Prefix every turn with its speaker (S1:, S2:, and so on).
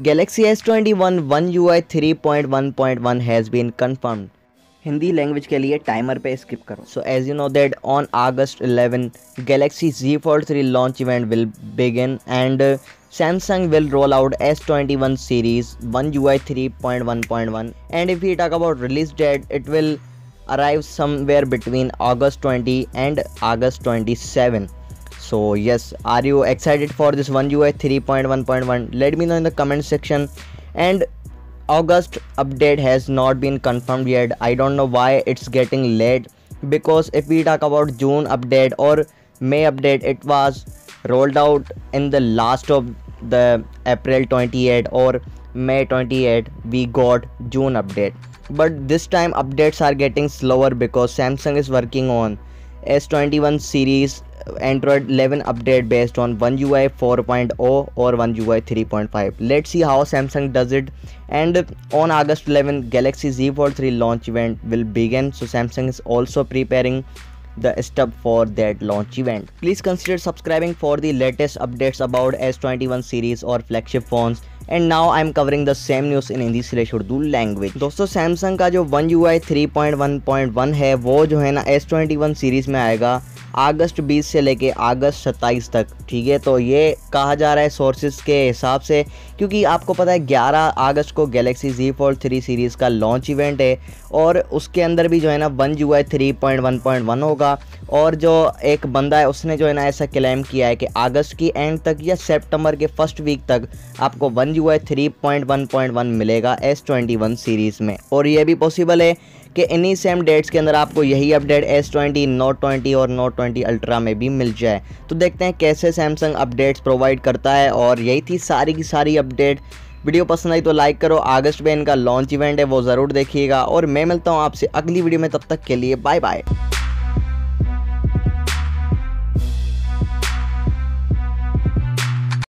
S1: Galaxy S21 One UI 3.1.1 has been confirmed. Hindi language के लिए timer पे skip करो so as you know that on August 11 Galaxy Z Fold 3 launch event will begin and uh, Samsung will roll out S21 series One UI 3.1.1 and if we talk about release date it will arrive somewhere between August 20 and August 27 so yes are you excited for this one ui 3.1.1 let me know in the comment section. And august update has not been confirmed yet. I don't know why it's getting late. Because if we talk about june update or may update it was rolled out in the last of the april 28 or may 28 we got june update. But this time updates are getting slower because samsung is working on s21 series Android 11 update based on one U I और one U I three point see how Samsung does it and on August eleven Galaxy Z four three launch event will begin so Samsung is also preparing the setup for that launch event please consider subscribing for the latest updates about S twenty one series और flagship phone and now I am covering the same news in Hindi सिलेश Urdu language दोस्तों Samsung का जो one U I three point one point one है, वो जो है ना S twenty one series में आएगा। अगस्त 20 से लेके अगस्त 27 तक, ठीक है? तो ये कहा जा रहा है सोर्सेज के हिसाब से क्योंकि आपको पता है 11 अगस्त को गैलेक्सी Z Fold 3 सीरीज़ का लॉन्च इवेंट है और उसके अंदर भी जो है ना one U I three point one point one होगा और जो एक बंदा है, उसने जो है ना ऐसा क्लेम किया है कि अगस्त की एंड तक या सेप्टेम्बर के फ़र्स्ट वीक तक आपको one U I three point one point one मिलेगा एस ट्वेंटी वन सीरीज़ में। और ये भी पॉसिबल है कि इन्हीं सेम डेट्स के अंदर आपको यही update S twenty Note twenty और नोट ट्वेंटी अल्ट्रा में भी मिल जाए। तो देखते हैं कैसे सैमसंग अपडेट्स प्रोवाइड करता है और यही थी सारी की सारी अपडेट। वीडियो पसंद आई तो लाइक करो। अगस्त में इनका लॉन्च इवेंट है, वो ज़रूर देखिएगा। और मैं मिलता हूँ आपसे अगली वीडियो में, तब तक के लिए बाय बाय